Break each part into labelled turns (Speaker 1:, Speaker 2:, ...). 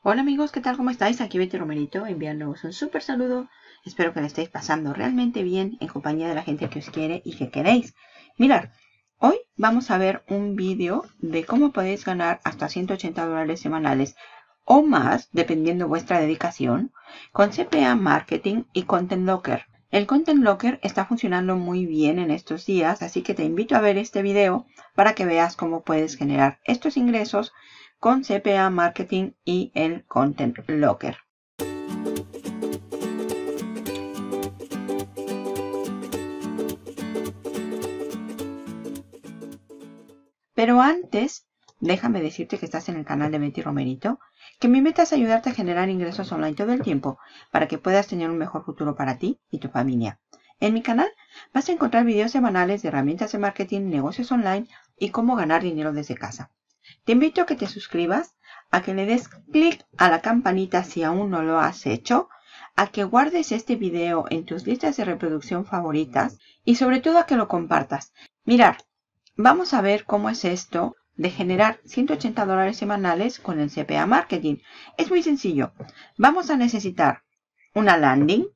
Speaker 1: Hola amigos, ¿qué tal? ¿Cómo estáis? Aquí Betty Romerito enviándoos un súper saludo. Espero que le estéis pasando realmente bien en compañía de la gente que os quiere y que queréis. Mirad, hoy vamos a ver un vídeo de cómo podéis ganar hasta 180 dólares semanales o más, dependiendo vuestra dedicación, con CPA Marketing y Content Locker. El Content Locker está funcionando muy bien en estos días, así que te invito a ver este video para que veas cómo puedes generar estos ingresos con CPA Marketing y el Content Locker. Pero antes, déjame decirte que estás en el canal de Betty Romerito, que mi meta es ayudarte a generar ingresos online todo el tiempo para que puedas tener un mejor futuro para ti y tu familia. En mi canal vas a encontrar videos semanales de herramientas de marketing, negocios online y cómo ganar dinero desde casa. Te invito a que te suscribas, a que le des clic a la campanita si aún no lo has hecho, a que guardes este video en tus listas de reproducción favoritas y sobre todo a que lo compartas. Mirar, vamos a ver cómo es esto de generar 180 dólares semanales con el CPA Marketing. Es muy sencillo. Vamos a necesitar una landing,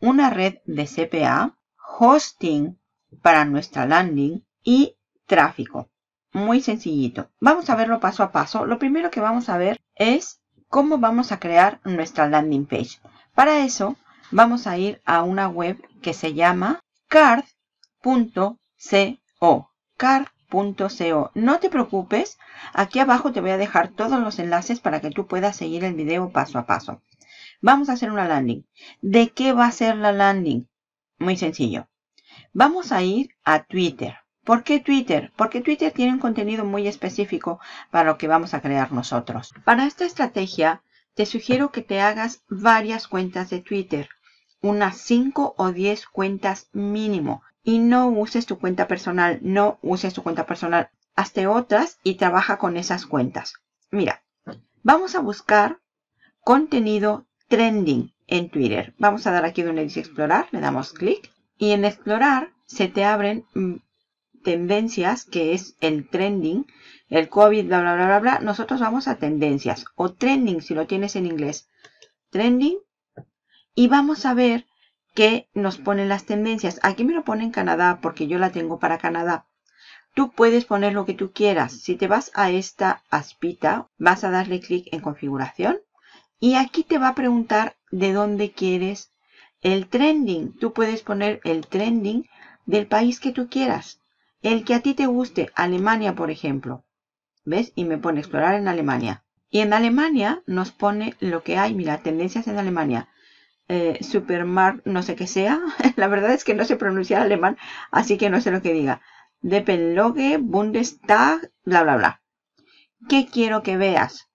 Speaker 1: una red de CPA, hosting para nuestra landing y tráfico muy sencillito. Vamos a verlo paso a paso. Lo primero que vamos a ver es cómo vamos a crear nuestra landing page. Para eso vamos a ir a una web que se llama card.co. Card.co. No te preocupes, aquí abajo te voy a dejar todos los enlaces para que tú puedas seguir el video paso a paso. Vamos a hacer una landing. ¿De qué va a ser la landing? Muy sencillo. Vamos a ir a Twitter. ¿Por qué Twitter? Porque Twitter tiene un contenido muy específico para lo que vamos a crear nosotros. Para esta estrategia, te sugiero que te hagas varias cuentas de Twitter. Unas 5 o 10 cuentas mínimo. Y no uses tu cuenta personal. No uses tu cuenta personal. Hazte otras y trabaja con esas cuentas. Mira, vamos a buscar contenido trending en Twitter. Vamos a dar aquí donde dice explorar. Le damos clic. Y en explorar se te abren tendencias, que es el trending, el COVID, bla, bla, bla, bla, bla, nosotros vamos a tendencias o trending si lo tienes en inglés. Trending. Y vamos a ver qué nos ponen las tendencias. Aquí me lo pone en Canadá porque yo la tengo para Canadá. Tú puedes poner lo que tú quieras. Si te vas a esta aspita, vas a darle clic en configuración. Y aquí te va a preguntar de dónde quieres el trending. Tú puedes poner el trending del país que tú quieras. El que a ti te guste, Alemania, por ejemplo. ¿Ves? Y me pone explorar en Alemania. Y en Alemania nos pone lo que hay. Mira, tendencias en Alemania. Eh, Supermarkt, no sé qué sea. La verdad es que no sé pronunciar alemán, así que no sé lo que diga. Deppenloge, Bundestag, bla, bla, bla. ¿Qué quiero que veas?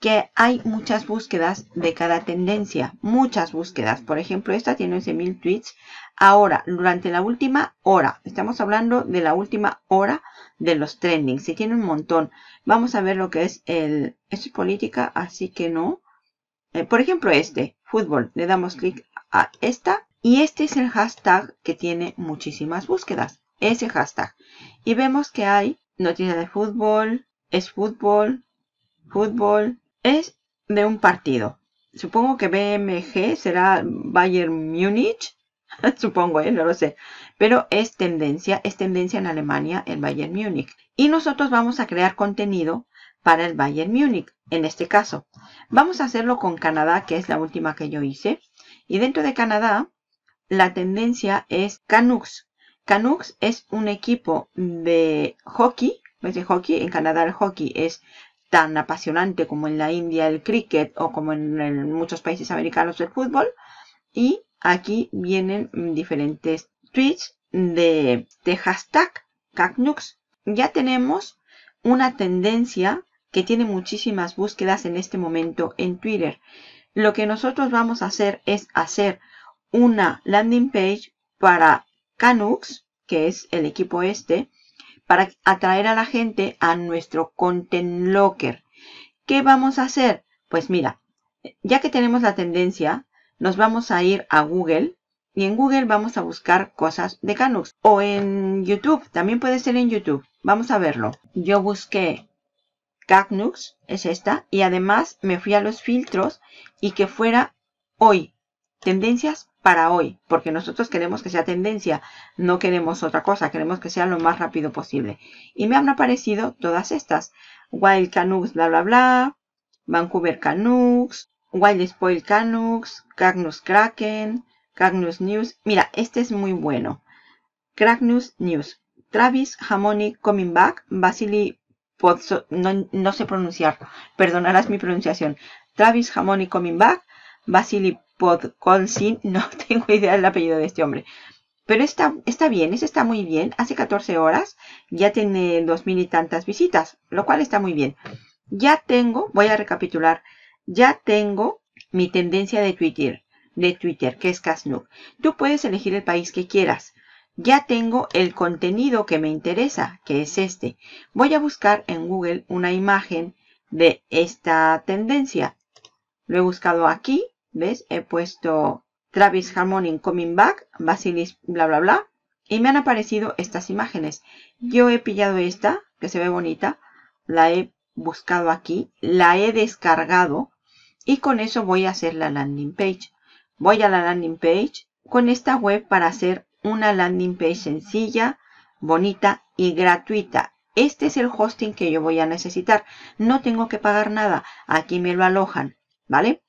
Speaker 1: Que hay muchas búsquedas de cada tendencia, muchas búsquedas. Por ejemplo, esta tiene 11.000 tweets. Ahora, durante la última hora, estamos hablando de la última hora de los trending. Si tiene un montón, vamos a ver lo que es el... Esto es política, así que no. Eh, por ejemplo, este, fútbol. Le damos clic a esta. Y este es el hashtag que tiene muchísimas búsquedas. Ese hashtag. Y vemos que hay noticias de fútbol, es fútbol, fútbol, es de un partido. Supongo que BMG será Bayern Múnich. Supongo, ¿eh? no lo sé. Pero es tendencia, es tendencia en Alemania el Bayern Múnich. Y nosotros vamos a crear contenido para el Bayern Múnich, en este caso. Vamos a hacerlo con Canadá, que es la última que yo hice. Y dentro de Canadá, la tendencia es Canucks. Canucks es un equipo de hockey, es de hockey, en Canadá el hockey es tan apasionante como en la India el cricket o como en, muchos países americanos el fútbol. Y aquí vienen diferentes tweets de, de hashtag CACNUX. Ya tenemos una tendencia que tiene muchísimas búsquedas en este momento en Twitter. Lo que nosotros vamos a hacer es hacer una landing page para Canucks, que es el equipo este, para atraer a la gente a nuestro Content Locker. ¿Qué vamos a hacer? Pues mira, ya que tenemos la tendencia, nos vamos a ir a Google y en Google vamos a buscar cosas de Canucks. O en YouTube, también puede ser en YouTube. Vamos a verlo. Yo busqué Cagnux es esta. Y además me fui a los filtros y que fuera hoy. Tendencias para hoy. Porque nosotros queremos que sea tendencia. No queremos otra cosa. Queremos que sea lo más rápido posible. Y me han aparecido todas estas. Wild Canucks, bla, bla, bla. Vancouver Canucks. Wild Spoil Canucks. Cagnus Kraken. Cagnus News. Mira, este es muy bueno. Cagnus News. Travis Harmonic Coming Back. Vasily no, no, sé pronunciar, perdonarás mi pronunciación. Travis Harmonic Coming Back, Vasily Podkolzin, no tengo idea del apellido de este hombre. Pero está, está bien, ese está muy bien. Hace 14 horas ya tiene dos mil y tantas visitas, lo cual está muy bien. Ya tengo, voy a recapitular, ya tengo mi tendencia de Twitter, de Twitter, que es Kasnuk. Tú puedes elegir el país que quieras ya tengo el contenido que me interesa, que es este. Voy a buscar en Google una imagen de esta tendencia. Lo he buscado aquí, ¿ves? He puesto Travis Harmonic Coming Back, Basilis, bla, bla, bla. Y me han aparecido estas imágenes. Yo he pillado esta, que se ve bonita. La he buscado aquí, la he descargado. Y con eso voy a hacer la landing page. Voy a la landing page con esta web para hacer una landing page sencilla, bonita y gratuita. Este es el hosting que yo voy a necesitar. No tengo que pagar nada. Aquí me lo alojan, ¿vale?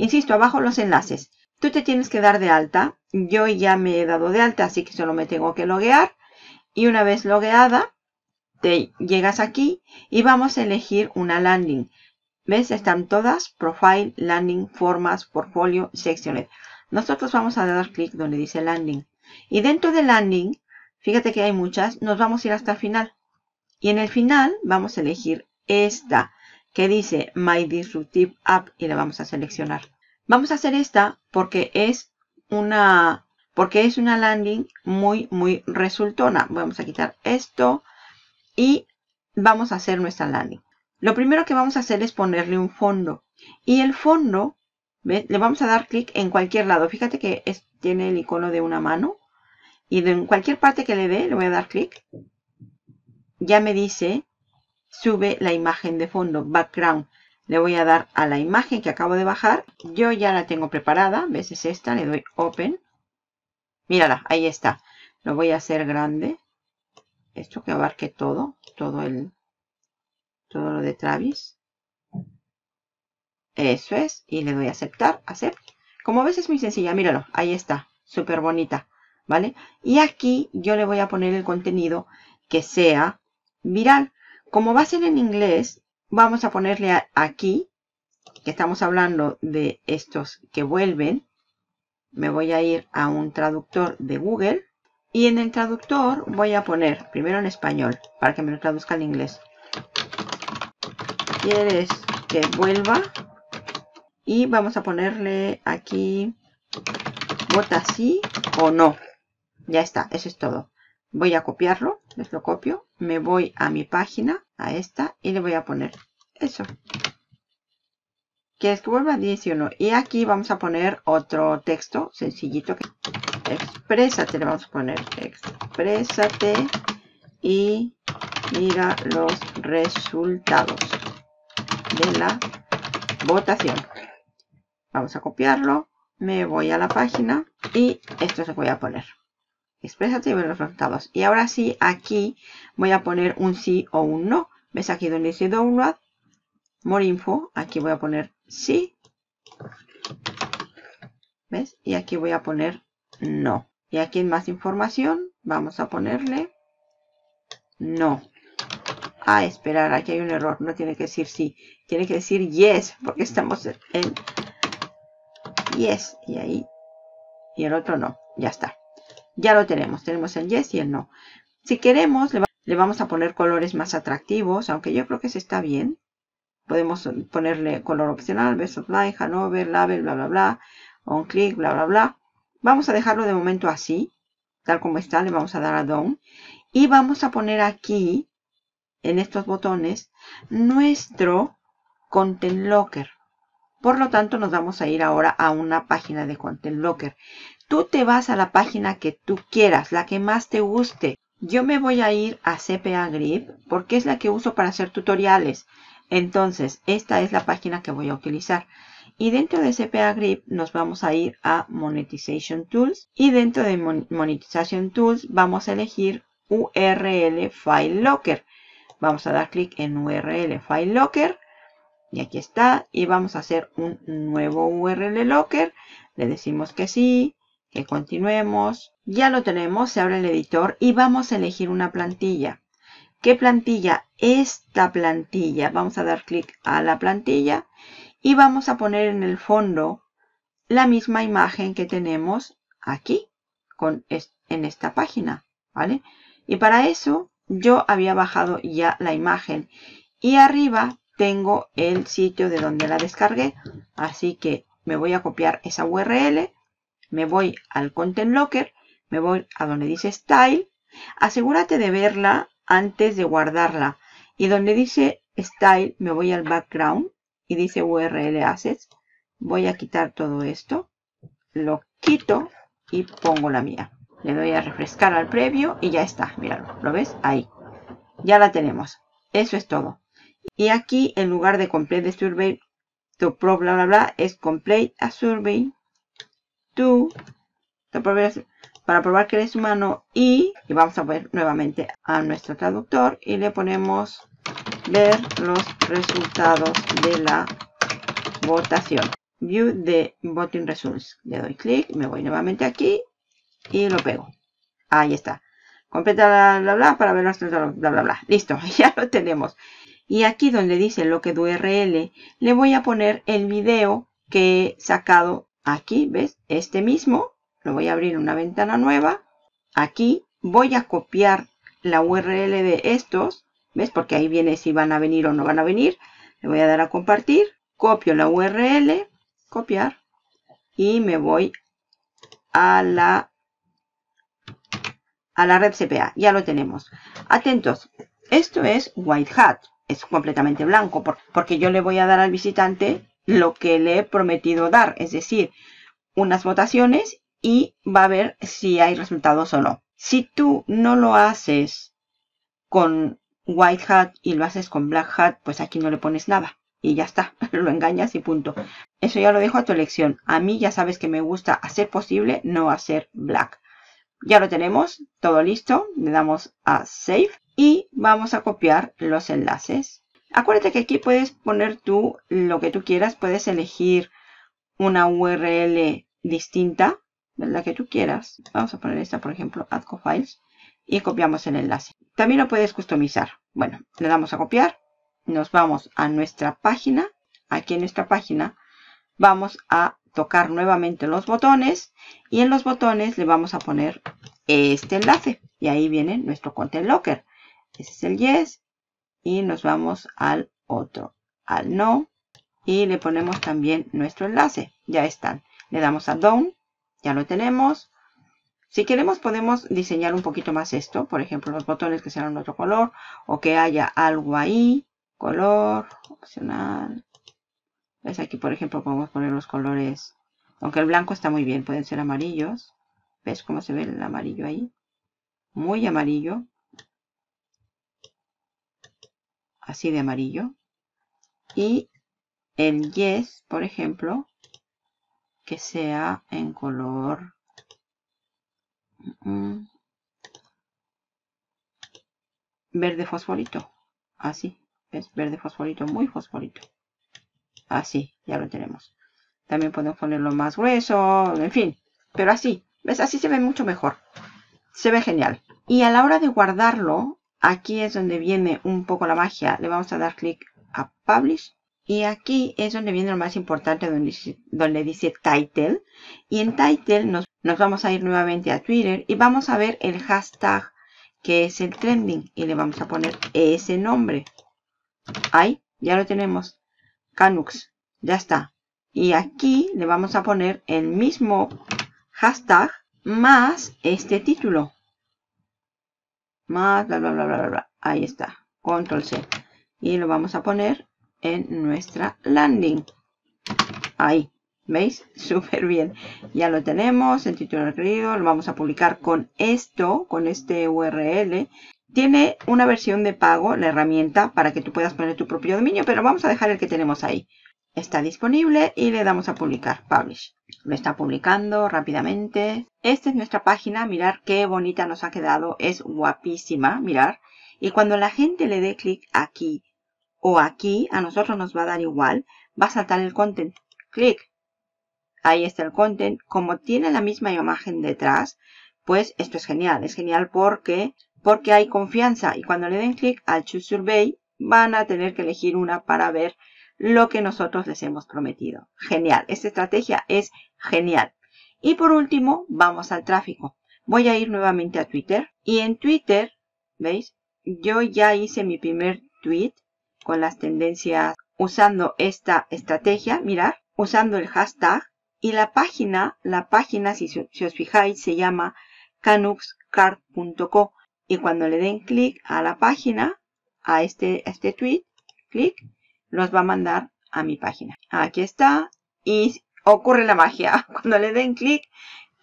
Speaker 1: Insisto, abajo los enlaces. Tú te tienes que dar de alta. Yo ya me he dado de alta, así que solo me tengo que loguear. Y una vez logueada, te llegas aquí y vamos a elegir una landing. ¿Ves? Están todas. Profile, landing, formas, portfolio, secciones. Nosotros vamos a dar clic donde dice landing. Y dentro de landing, fíjate que hay muchas, nos vamos a ir hasta el final. Y en el final vamos a elegir esta que dice My Disruptive App y la vamos a seleccionar. Vamos a hacer esta porque es una, porque es una landing muy, muy resultona. Vamos a quitar esto y vamos a hacer nuestra landing. Lo primero que vamos a hacer es ponerle un fondo. Y el fondo, le vamos a dar clic en cualquier lado. Fíjate que tiene el icono de una mano. Y en cualquier parte que le dé, le voy a dar clic. Ya me dice, sube la imagen de fondo, background. Le voy a dar a la imagen que acabo de bajar. Yo ya la tengo preparada. ¿Ves? Es esta. Le doy open. Mírala, ahí está. Lo voy a hacer grande. Esto que abarque todo. Todo el... Todo lo de Travis. Eso es. Y le doy a aceptar. Acepto. Como ves es muy sencilla. Míralo. Ahí está. Súper bonita. ¿vale? Y aquí yo le voy a poner el contenido que sea viral. Como va a ser en inglés, vamos a ponerle aquí, que estamos hablando de estos que vuelven. Me voy a ir a un traductor de Google. Y en el traductor voy a poner, primero en español, para que me lo traduzca en inglés. ¿Quieres que vuelva? Y vamos a ponerle aquí, vota sí o no. Ya está, eso es todo. Voy a copiarlo, les lo copio, me voy a mi página, a esta, y le voy a poner eso. ¿Quieres que vuelva? 10 o no. Y aquí vamos a poner otro texto sencillito. Que... Exprésate, le vamos a poner exprésate y mira los resultados de la votación. Vamos a copiarlo, me voy a la página y esto se voy a poner. Exprésate y ver los resultados. Y ahora sí, aquí voy a poner un sí o un no. ¿Ves aquí donde dice download? More info. Aquí voy a poner sí. ¿Ves? Y aquí voy a poner no. Y aquí en más información vamos a ponerle no. A esperar, aquí hay un error. No tiene que decir sí. Tiene que decir yes. Porque estamos en yes. Y ahí. Y el otro no. Ya está. Ya lo tenemos. Tenemos el yes y el no. Si queremos, le, vamos a poner colores más atractivos, aunque yo creo que se está bien. Podemos ponerle color opcional, Best of Line, Hanover, Label, bla, bla, bla. On click, bla, bla, bla. Vamos a dejarlo de momento así, tal como está. Le vamos a dar a Done. Y vamos a poner aquí, en estos botones, nuestro Content Locker. Por lo tanto, nos vamos a ir ahora a una página de Content Locker. Tú te vas a la página que tú quieras, la que más te guste. Yo me voy a ir a CPA Grip porque es la que uso para hacer tutoriales. Entonces, esta es la página que voy a utilizar. Y dentro de CPA Grip nos vamos a ir a Monetization Tools. Y dentro de Monetization Tools vamos a elegir URL File Locker. Vamos a dar clic en URL File Locker. Y aquí está. Y vamos a hacer un nuevo URL Locker. Le decimos que sí, que continuemos. Ya lo tenemos, se abre el editor y vamos a elegir una plantilla. ¿Qué plantilla? Esta plantilla. Vamos a dar clic a la plantilla y vamos a poner en el fondo la misma imagen que tenemos aquí con en esta página, ¿vale? Y para eso yo había bajado ya la imagen y arriba tengo el sitio de donde la descargué, así que me voy a copiar esa URL, me voy al Content Locker, me voy a donde dice Style, asegúrate de verla antes de guardarla y donde dice Style me voy al Background y dice URL Assets, voy a quitar todo esto, lo quito y pongo la mía. Le doy a refrescar al previo y ya está. Míralo, ¿lo ves? Ahí. Ya la tenemos. Eso es todo. Y aquí, en lugar de complete the survey to pro bla bla bla, es complete a survey to, para probar que eres humano y, vamos a ver nuevamente a nuestro traductor y le ponemos ver los resultados de la votación. View the voting results. Le doy clic, me voy nuevamente aquí y lo pego. Ahí está. Completa bla bla bla para ver los resultados. Bla bla bla. Listo, ya lo tenemos. Y aquí donde dice lo que URL, le voy a poner el video que he sacado aquí, ¿ves? Este mismo. Lo voy a abrir una ventana nueva. Aquí voy a copiar la URL de estos ¿Ves? Porque ahí viene si van a venir o no van a venir. Le voy a dar a compartir. Copio la URL. Copiar. Y me voy a la, a la red CPA. Ya lo tenemos. Atentos. Esto es White Hat. Es completamente blanco porque yo le voy a dar al visitante lo que le he prometido dar. Es decir, unas votaciones y va a ver si hay resultados o no. Si tú no lo haces con white hat y lo haces con black hat, pues aquí no le pones nada. Y ya está, lo engañas y punto. Eso ya lo dejo a tu elección. A mí ya sabes que me gusta hacer posible no hacer black. Ya lo tenemos, todo listo. Le damos a Save y vamos a copiar los enlaces. Acuérdate que aquí puedes poner tú lo que tú quieras. Puedes elegir una URL distinta, la que tú quieras. Vamos a poner esta, por ejemplo, Files y copiamos el enlace. También lo puedes customizar. Bueno, le damos a copiar. Nos vamos a nuestra página. Aquí en nuestra página vamos a tocar nuevamente los botones y en los botones le vamos a poner este enlace y ahí viene nuestro content locker. Ese es el yes y nos vamos al otro, al no y le ponemos también nuestro enlace. Ya están. Le damos a down, ya lo tenemos. Si queremos podemos diseñar un poquito más esto, por ejemplo los botones que sean otro color o que haya algo ahí, color, opcional. ¿Ves? Aquí por ejemplo podemos poner los colores, aunque el blanco está muy bien, pueden ser amarillos. ¿Ves cómo se ve el amarillo ahí? Muy amarillo. Así de amarillo. Y el yes, por ejemplo, que sea en color Mm. Verde fosforito. Así. Es verde fosforito, muy fosforito. Así, ya lo tenemos. También podemos ponerlo más grueso, en fin. Pero así, ¿ves? Así se ve mucho mejor. Se ve genial. Y a la hora de guardarlo, aquí es donde viene un poco la magia. Le vamos a dar clic a Publish. Y aquí es donde viene lo más importante, donde donde dice Title. Y en Title nos nos vamos a ir nuevamente a Twitter y vamos a ver el hashtag que es el trending y le vamos a poner ese nombre. Ahí, ya lo tenemos. Canucks, ya está. Y aquí le vamos a poner el mismo hashtag más este título. Más bla bla bla bla bla. Ahí está. Control C. Y lo vamos a poner en nuestra landing. Ahí. ¿Veis? Súper bien. Ya lo tenemos, el título requerido. Lo vamos a publicar con esto, con este URL. Tiene una versión de pago, la herramienta, para que tú puedas poner tu propio dominio, pero vamos a dejar el que tenemos ahí. Está disponible y le damos a publicar, Publish. Lo está publicando rápidamente. Esta es nuestra página, mirar qué bonita nos ha quedado, es guapísima, mirar. Y cuando la gente le dé clic aquí o aquí, a nosotros nos va a dar igual, va a saltar el content. Clic. Ahí está el content. Como tiene la misma imagen detrás, pues esto es genial. Es genial porque, porque hay confianza. Y cuando le den clic al Choose Survey, van a tener que elegir una para ver lo que nosotros les hemos prometido. Genial. Esta estrategia es genial. Y por último, vamos al tráfico. Voy a ir nuevamente a Twitter. Y en Twitter, ¿veis? Yo ya hice mi primer tweet con las tendencias usando esta estrategia. Mirad, usando el hashtag. Y la página, la página, si, os fijáis, se llama canuxcard.co y cuando le den clic a la página, a este, este tweet, clic, los va a mandar a mi página. Aquí está y ocurre la magia. Cuando le den clic,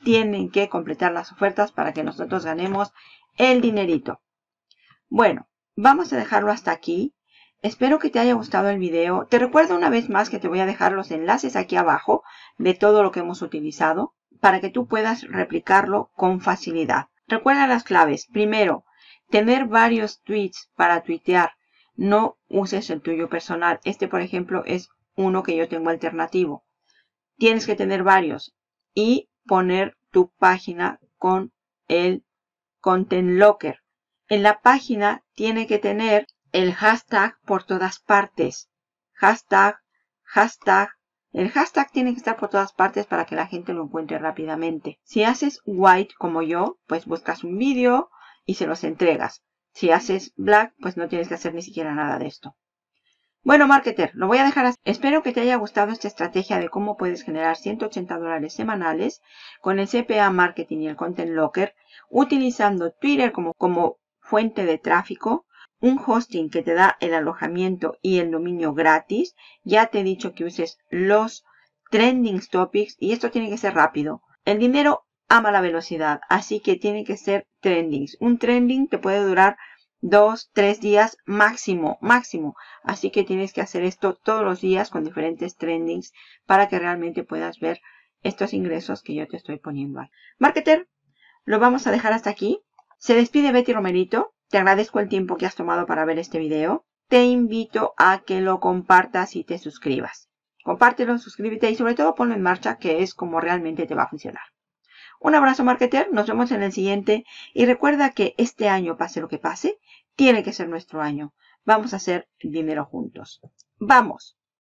Speaker 1: tienen que completar las ofertas para que nosotros ganemos el dinerito. Bueno, vamos a dejarlo hasta aquí. Espero que te haya gustado el video. Te recuerdo una vez más que te voy a dejar los enlaces aquí abajo de todo lo que hemos utilizado para que tú puedas replicarlo con facilidad. Recuerda las claves. Primero, tener varios tweets para tuitear. No uses el tuyo personal. Este, por ejemplo, es uno que yo tengo alternativo. Tienes que tener varios y poner tu página con el Content Locker. En la página tiene que tener el hashtag por todas partes. Hashtag, hashtag, el hashtag tiene que estar por todas partes para que la gente lo encuentre rápidamente. Si haces white como yo, pues buscas un vídeo y se los entregas. Si haces black, pues no tienes que hacer ni siquiera nada de esto. Bueno, marketer, lo voy a dejar así. Espero que te haya gustado esta estrategia de cómo puedes generar 180 dólares semanales con el CPA Marketing y el Content Locker utilizando Twitter como, como fuente de tráfico un hosting que te da el alojamiento y el dominio gratis. Ya te he dicho que uses los trending topics y esto tiene que ser rápido. El dinero ama la velocidad, así que tiene que ser trendings. Un trending te puede durar dos, tres días máximo, máximo. Así que tienes que hacer esto todos los días con diferentes trendings para que realmente puedas ver estos ingresos que yo te estoy poniendo ahí. Marketer, lo vamos a dejar hasta aquí. Se despide Betty Romerito. Te agradezco el tiempo que has tomado para ver este video. Te invito a que lo compartas y te suscribas. Compártelo, suscríbete y sobre todo ponlo en marcha que es como realmente te va a funcionar. Un abrazo marketer, nos vemos en el siguiente y recuerda que este año, pase lo que pase, tiene que ser nuestro año. Vamos a hacer dinero juntos. ¡Vamos!